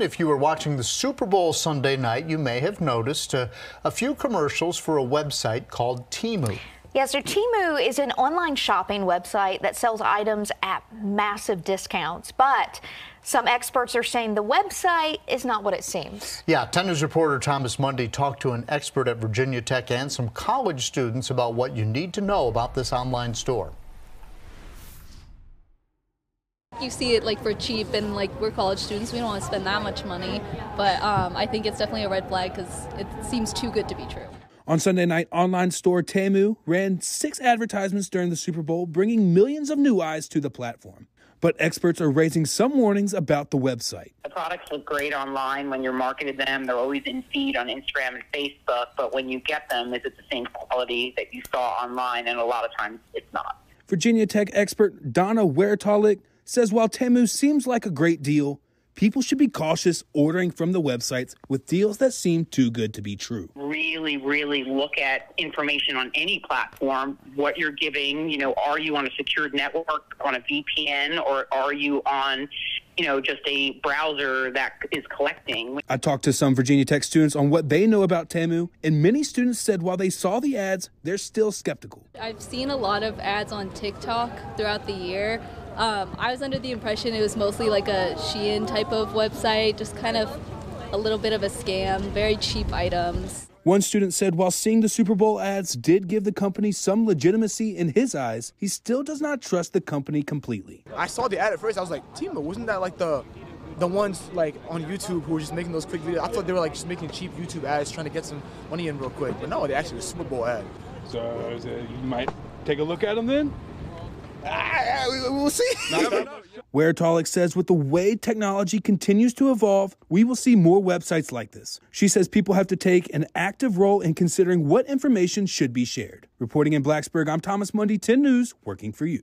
If you were watching the Super Bowl Sunday night, you may have noticed a, a few commercials for a website called Temu. Yeah, so Temu is an online shopping website that sells items at massive discounts, but some experts are saying the website is not what it seems. Yeah, 10 News reporter Thomas Mundy talked to an expert at Virginia Tech and some college students about what you need to know about this online store. You see it like for cheap, and like we're college students, we don't want to spend that much money. But um, I think it's definitely a red flag because it seems too good to be true. On Sunday night, online store Temu ran six advertisements during the Super Bowl, bringing millions of new eyes to the platform. But experts are raising some warnings about the website. The products look great online when you're marketed them. They're always in feed on Instagram and Facebook. But when you get them, is it the same quality that you saw online? And a lot of times it's not. Virginia Tech expert Donna Wertalik says while Temu seems like a great deal, people should be cautious ordering from the websites with deals that seem too good to be true. Really, really look at information on any platform, what you're giving. You know, are you on a secured network, on a VPN, or are you on, you know, just a browser that is collecting? I talked to some Virginia Tech students on what they know about Temu, and many students said while they saw the ads, they're still skeptical. I've seen a lot of ads on TikTok throughout the year um, I was under the impression it was mostly like a Shein type of website, just kind of a little bit of a scam, very cheap items. One student said while seeing the Super Bowl ads did give the company some legitimacy in his eyes, he still does not trust the company completely. I saw the ad at first, I was like, Temu, wasn't that like the the ones like on YouTube who were just making those quick videos? I thought they were like just making cheap YouTube ads trying to get some money in real quick. But no, they actually a Super Bowl ad. So, so you might take a look at them then? We'll see. Wertalik says with the way technology continues to evolve, we will see more websites like this. She says people have to take an active role in considering what information should be shared. Reporting in Blacksburg, I'm Thomas Mundy, 10 News, working for you.